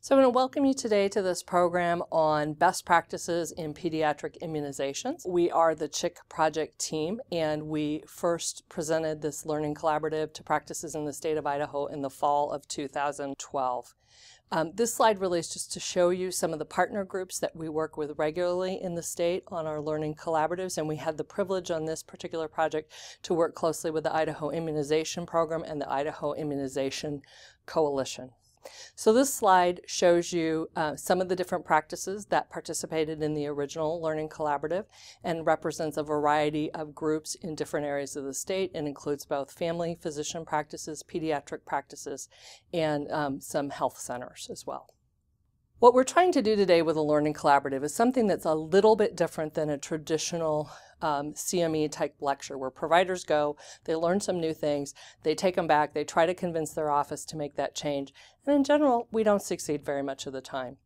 So I'm going to welcome you today to this program on best practices in pediatric immunizations. We are the CHIC project team and we first presented this learning collaborative to practices in the state of Idaho in the fall of 2012. Um, this slide really is just to show you some of the partner groups that we work with regularly in the state on our learning collaboratives, and we had the privilege on this particular project to work closely with the Idaho Immunization Program and the Idaho Immunization Coalition. So this slide shows you uh, some of the different practices that participated in the original Learning Collaborative and represents a variety of groups in different areas of the state and includes both family physician practices, pediatric practices, and um, some health centers as well. What we're trying to do today with a learning collaborative is something that's a little bit different than a traditional um, CME type lecture where providers go, they learn some new things, they take them back, they try to convince their office to make that change. And in general, we don't succeed very much of the time.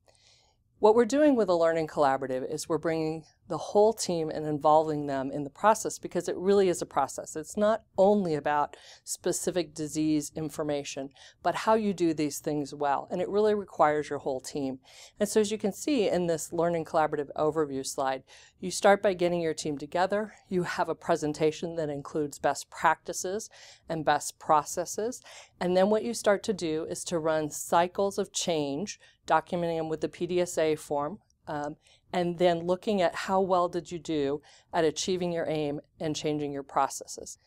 What we're doing with a learning collaborative is we're bringing the whole team and involving them in the process because it really is a process. It's not only about specific disease information, but how you do these things well. And it really requires your whole team. And so as you can see in this learning collaborative overview slide, you start by getting your team together. You have a presentation that includes best practices and best processes. And then what you start to do is to run cycles of change documenting them with the PDSA form, um, and then looking at how well did you do at achieving your aim and changing your processes.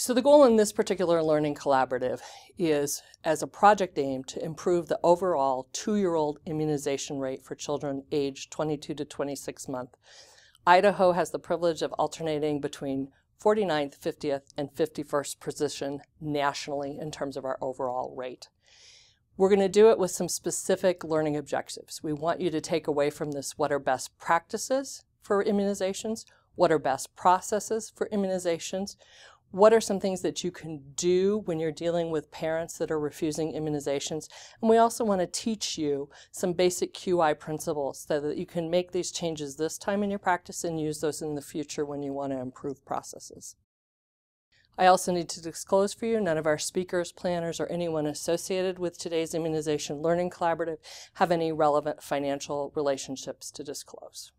So the goal in this particular learning collaborative is, as a project aim, to improve the overall two-year-old immunization rate for children aged 22 to 26 months. Idaho has the privilege of alternating between 49th, 50th, and 51st position nationally in terms of our overall rate. We're going to do it with some specific learning objectives. We want you to take away from this what are best practices for immunizations, what are best processes for immunizations, what are some things that you can do when you're dealing with parents that are refusing immunizations. And we also want to teach you some basic QI principles so that you can make these changes this time in your practice and use those in the future when you want to improve processes. I also need to disclose for you none of our speakers, planners, or anyone associated with today's Immunization Learning Collaborative have any relevant financial relationships to disclose.